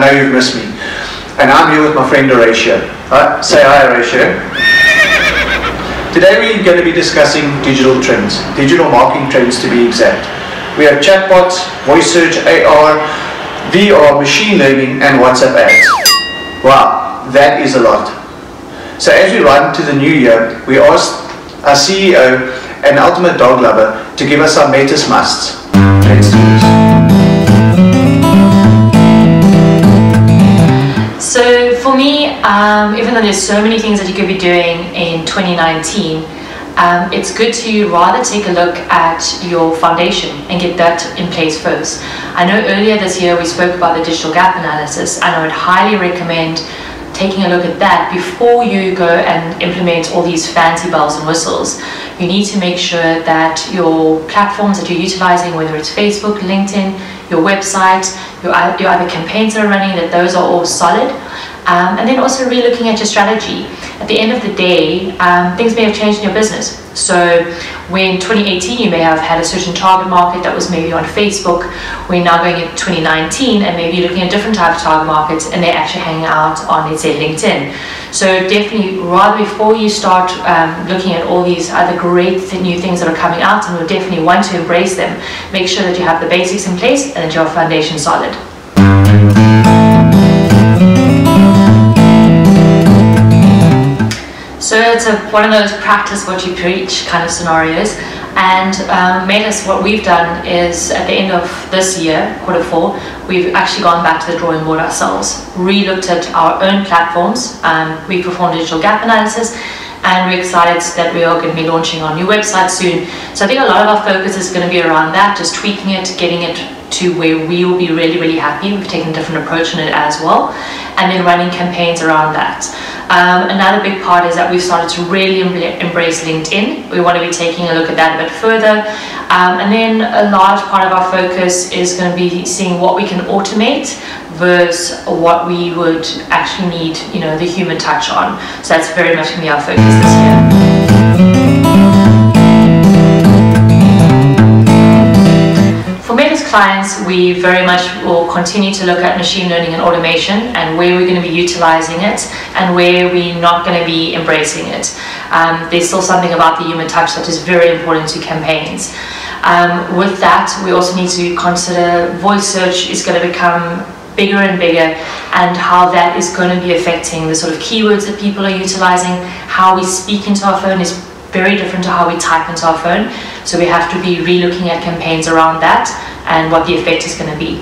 know you've missed me. And I'm here with my friend Horatio. Uh, say hi, Horatio. Today we're going to be discussing digital trends, digital marketing trends to be exact. We have chatbots, voice search, AR, VR, machine learning, and WhatsApp ads. Wow, that is a lot. So as we run to the new year, we asked our CEO and ultimate dog lover to give us our latest musts. Let's do this. Me, um, even though there's so many things that you could be doing in 2019, um, it's good to rather take a look at your foundation and get that in place first. I know earlier this year we spoke about the digital gap analysis and I would highly recommend taking a look at that before you go and implement all these fancy bells and whistles. You need to make sure that your platforms that you're utilizing, whether it's Facebook, LinkedIn, your website, your, your other campaigns that are running, that those are all solid. Um, and then also re-looking at your strategy. At the end of the day, um, things may have changed in your business. So when 2018 you may have had a certain target market that was maybe on Facebook, we're now going into 2019 and maybe looking at different type of target markets and they're actually hanging out on, let's say, LinkedIn. So definitely, rather before you start um, looking at all these other great th new things that are coming out and we definitely want to embrace them, make sure that you have the basics in place and that your foundation solid. It's a, one of those practice what you preach kind of scenarios. And um, Metis, what we've done is at the end of this year, quarter four, we've actually gone back to the drawing board ourselves, re-looked at our own platforms, um, we performed digital gap analysis, and we're excited that we are going to be launching our new website soon. So I think a lot of our focus is going to be around that, just tweaking it, getting it to where we will be really, really happy. We've taken a different approach on it as well, and then running campaigns around that. Um, another big part is that we've started to really embrace LinkedIn. We want to be taking a look at that a bit further. Um, and then a large part of our focus is going to be seeing what we can automate versus what we would actually need, you know, the human touch on. So that's very much going to be our focus this year. Clients, we very much will continue to look at machine learning and automation and where we're going to be utilizing it and where we're not going to be embracing it. Um, there's still something about the human touch that is very important to campaigns. Um, with that, we also need to consider voice search is going to become bigger and bigger and how that is going to be affecting the sort of keywords that people are utilizing, how we speak into our phone is very different to how we type into our phone. So we have to be re-looking at campaigns around that and what the effect is going to be.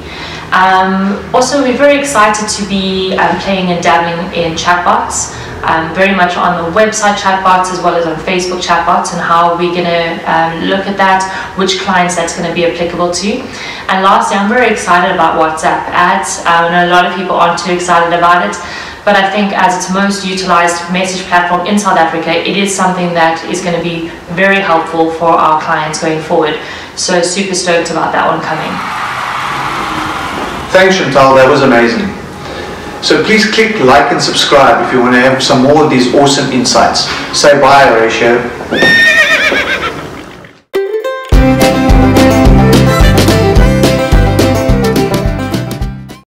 Um, also, we're very excited to be um, playing and dabbling in chatbots, um, very much on the website chatbots as well as on Facebook chatbots and how we're going to um, look at that, which clients that's going to be applicable to. And lastly, I'm very excited about WhatsApp ads. I know a lot of people aren't too excited about it, but I think as its most utilized message platform in South Africa, it is something that is going to be very helpful for our clients going forward. So super stoked about that one coming. Thanks Chantal, that was amazing. So please click like and subscribe if you want to have some more of these awesome insights. Say bye Horatio.